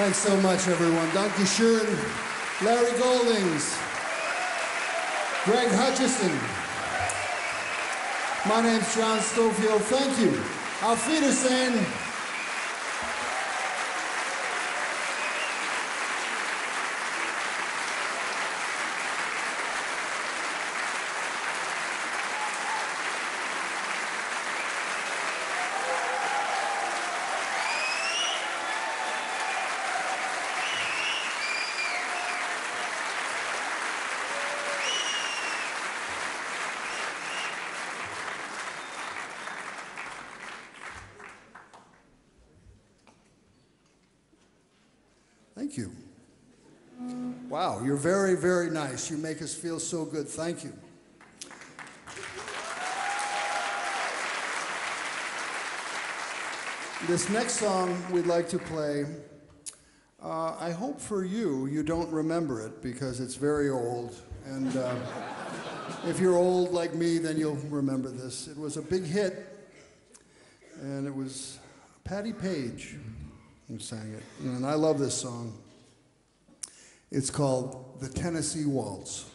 Thanks so much, everyone. Danke schön. Larry Goldings. Greg Hutchinson. My name's John Scofield. Thank you. Auf Wiedersehen. Thank you. Wow, you're very, very nice. You make us feel so good. Thank you. This next song we'd like to play, uh, I hope for you, you don't remember it because it's very old. And uh, if you're old like me, then you'll remember this. It was a big hit, and it was Patti Page and sang it. And I love this song. It's called The Tennessee Waltz.